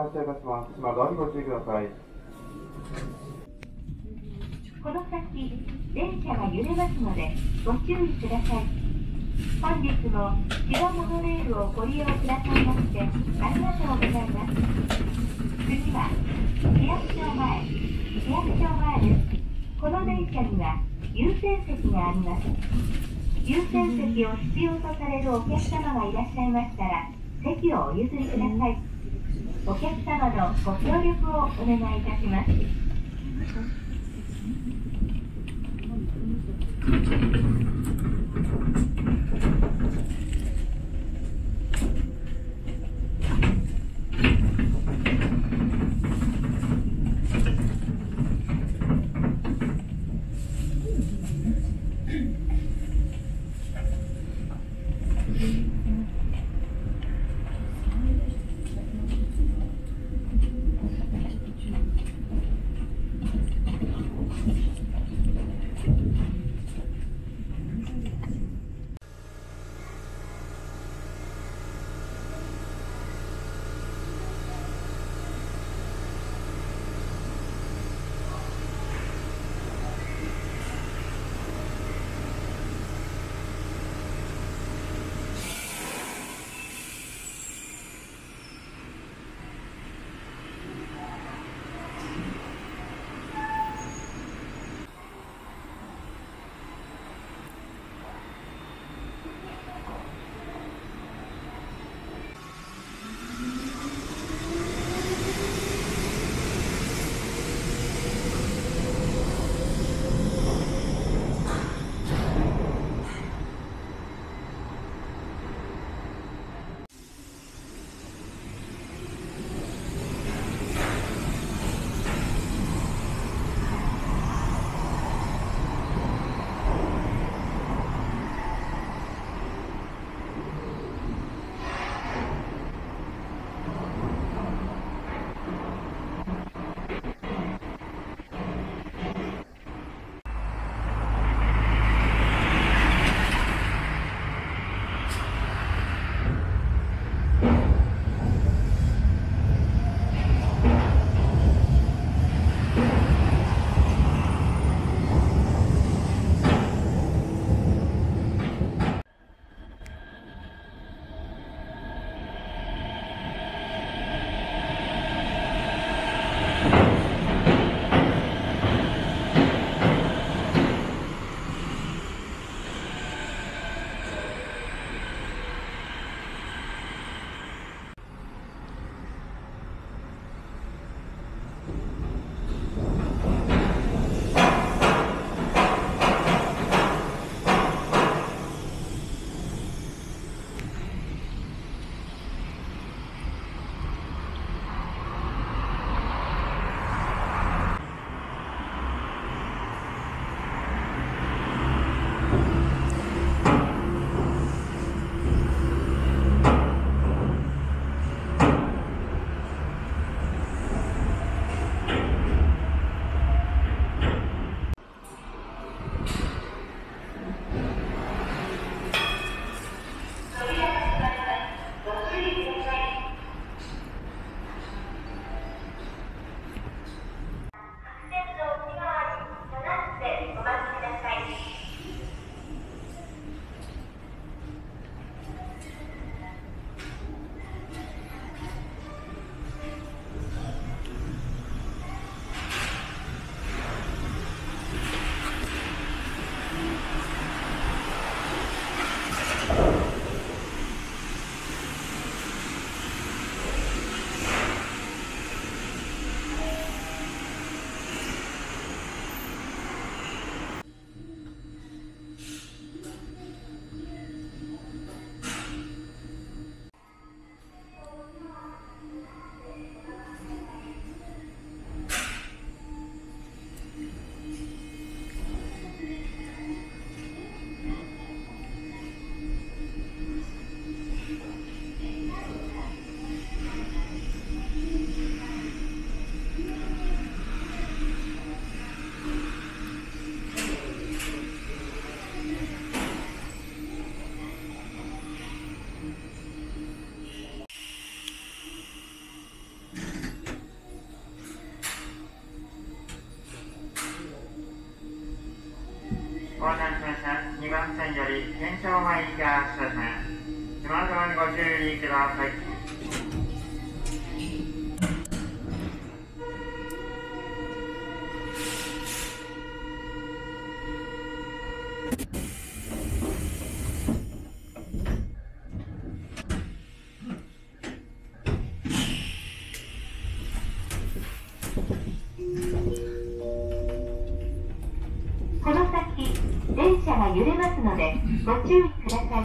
発車いたします。島側にご注意ください。この先、電車が揺れますので、ご注意ください。本日も千葉モノレールをご利用くださいまして、ありがとうございます。次は、市役所前、市役所前です。この電車には優先席があります。優先席を必要とされるお客様がいらっしゃいましたら、席をお譲りください。お客様のご協力をお願いいたします。線より天正前行き発車線島沢にご注意ください。電車が揺れますのでご注意ください。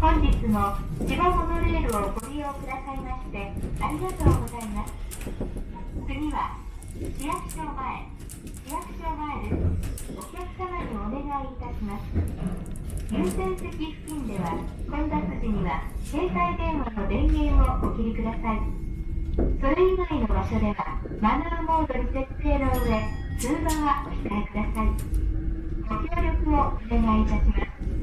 本日も千葉モノレールをご利用くださいましてありがとうございます。次は市役所前。市役所前です。お客様にお願いいたします。優先席付近では混雑時には携帯電話の電源をお切りください。それ以外の場所ではマナーモードに設定の上通話はお控えください。ご協力をお願いいたします。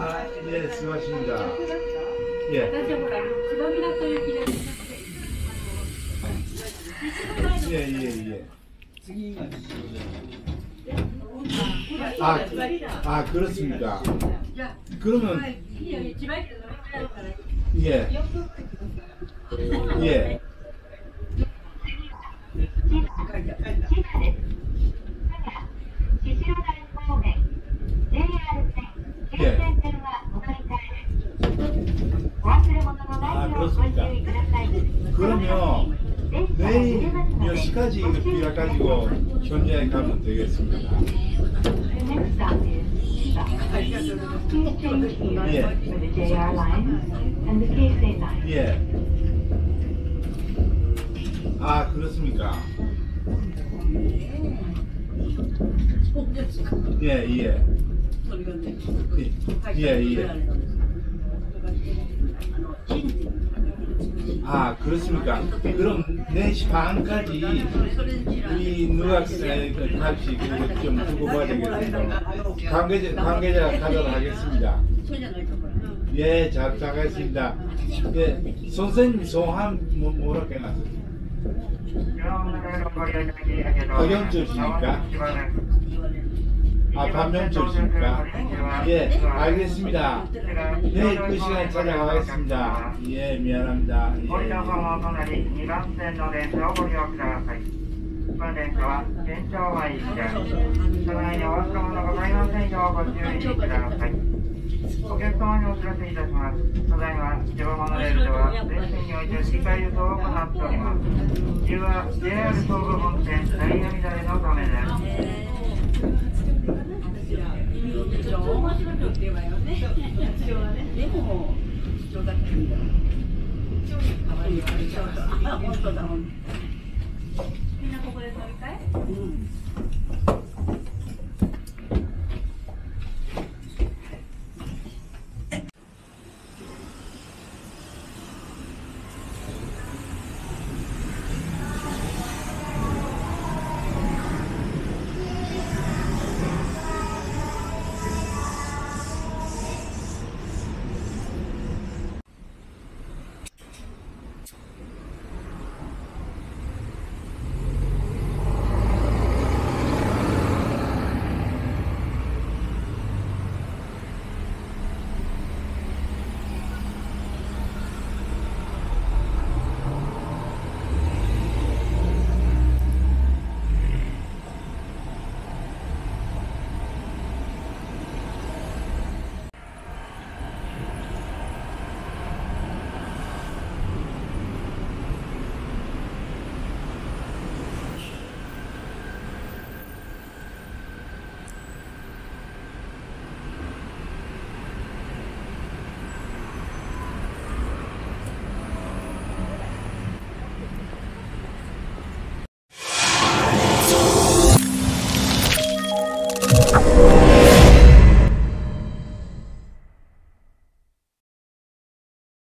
아, 예, 수고하십니다. 예. 예, 예, 예. 아, 아 그렇습니다. 그러면 예, 예. 그러면 내일 몇 시까지 비가 가지고 현장에 가면 되겠습니다. 예. 예. 아 그렇습니까? 예 예. 예 예. 아, 그렇습니까? 그럼 4시 반까지 이 누각생 그 값이 그거 좀 두고 봐야 되겠습니다. 관계자, 관계자 가도록 하겠습니다. 예, 잘 잘하겠습니다. 예, 선생님 성함 뭐, 뭐라고 해놨어요? 박영철 아, 반명철 씨입니까? 예, 알겠습니다. 내일 그 시간 찾아가겠습니다. 예, 미안합니다. 森 예, 田さんは隣2番線の電車をご利用ください。この電車は天正前行きです。車内にお忘れ物がございませんようご注意ください。お客様にお知らせいたします。ただいま、千葉モノレールでは全線において振り替え輸送を行っております。理由は JR 東武本線ダイヤ乱れのためです。 面白いって言えばよね。でも貴重だったんだ。可愛いわ。あ、本当だ。みんなここで乗り換え？うん。